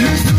who's